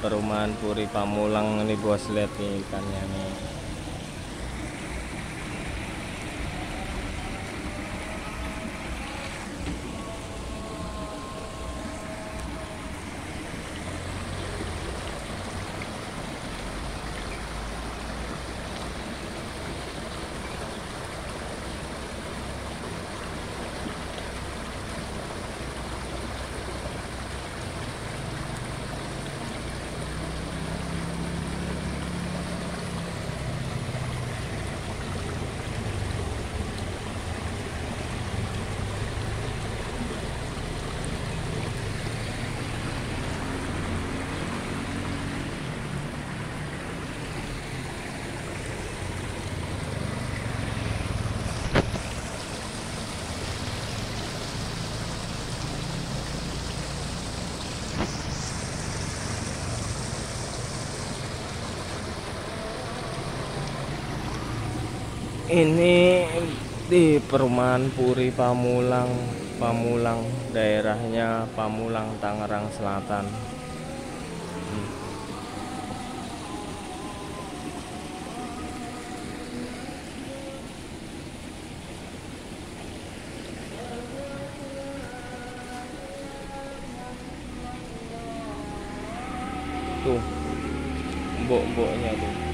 perumahan Puri Pamulang nih bos lihat nih ikannya nih ini di perumahan Puri Pamulang Pamulang daerahnya Pamulang Tangerang Selatan. Tuh mbok-mboknya tuh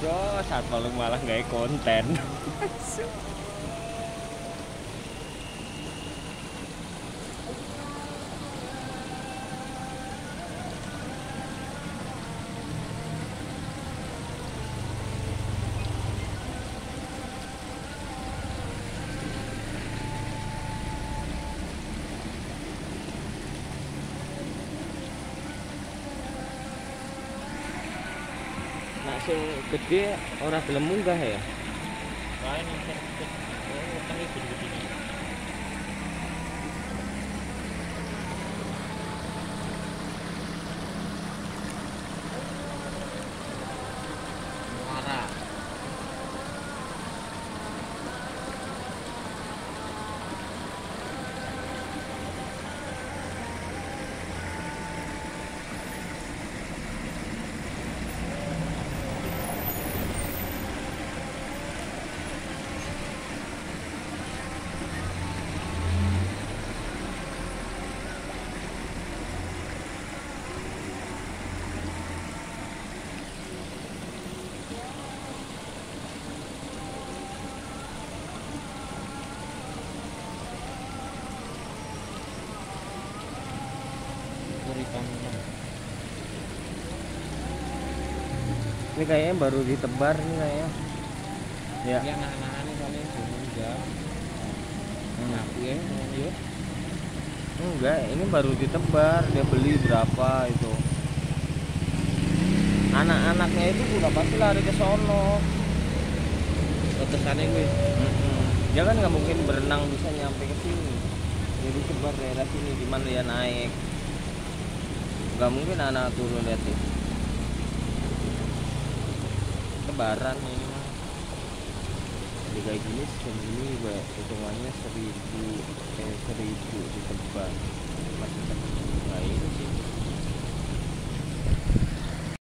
kerja saat malam malah nggak konten sing gede ora gelem munggah ya Lain yang gede-gede. Muara. Puri Pamulang. Ini kayaknya baru ditebar nih kayaknya. Ya. Ini anak-anak ini belum jam. Ngaku ya, ya. enggak ini baru ditebar. Dia beli berapa itu. Anak-anaknya itu udah pasti lari ke sono. Letusannya gue. dia kan nggak mungkin berenang bisa nyampe ke sini. Jadi sebar daerah sini di mana dia naik. Nggak mungkin anak turun lihat tuh lebaran ini mah. Jadi kayak gini segini Mbak, hitungannya seribu eh seribu ditebar masih nah ini sih